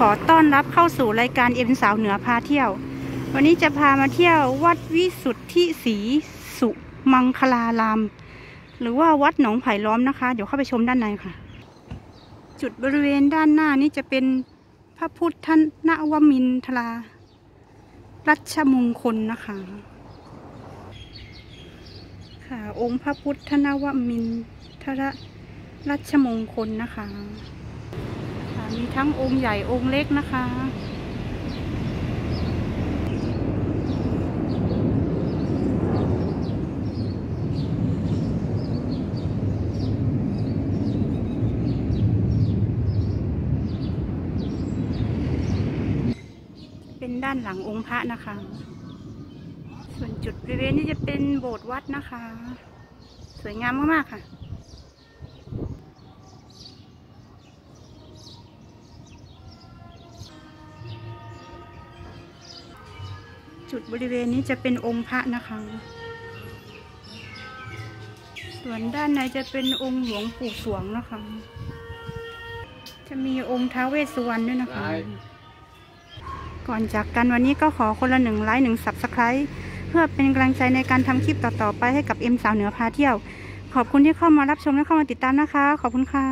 ขอต้อนรับเข้าสู่รายการเอ็มสาวเหนือพาเที่ยว วันนี้จะพามาเที่ยววัดวิสุทธิศรีสุมังคลาราม หรือว่าวัดหนองไผ่ล้อมนะคะ เดี๋ยวเข้าไปชมด้านในค่ะ จุดบริเวณด้านหน้านี้จะเป็นพระพุทธนวมินทรารัชมงคลนะคะ ค่ะองค์พระพุทธนวมินทรรัชมงคลนะคะ มีทั้งองค์ใหญ่องค์เล็กนะคะเป็นด้านหลังองค์พระนะคะ ส่วนจุดบริเวณนี้จะเป็นโบสถ์วัดนะคะ สวยงามมากๆค่ะ จุดบริเวณนี้จะเป็นองค์พระนะคะ ส่วนด้านในจะเป็นองค์หลวงปู่สวงนะคะ จะมีองค์ท้าเวสสุวรรณด้วยนะคะ ก่อนจากกันวันนี้ก็ขอคนละหนึ่งไลค์หนึ่งสับสไครต์เพื่อเป็นกำลังใจในการทำคลิปต่อๆไปให้กับเอ็มสาวเหนือพาเที่ยว ขอบคุณที่เข้ามารับชมและเข้ามาติดตามนะคะ ขอบคุณค่ะ